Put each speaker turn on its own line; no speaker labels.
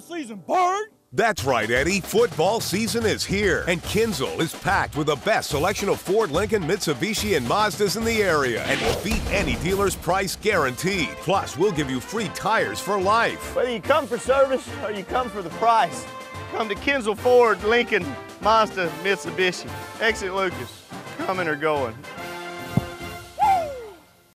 football season, Byrd.
That's right, Eddie. Football season is here, and Kinsel is packed with the best selection of Ford, Lincoln, Mitsubishi, and Mazdas in the area. And will beat any dealer's price guaranteed. Plus, we'll give you free tires for life.
Whether you come for service or you come for the price, come to Kinsel Ford, Lincoln, Mazda, Mitsubishi. Exit Lucas. Coming or going.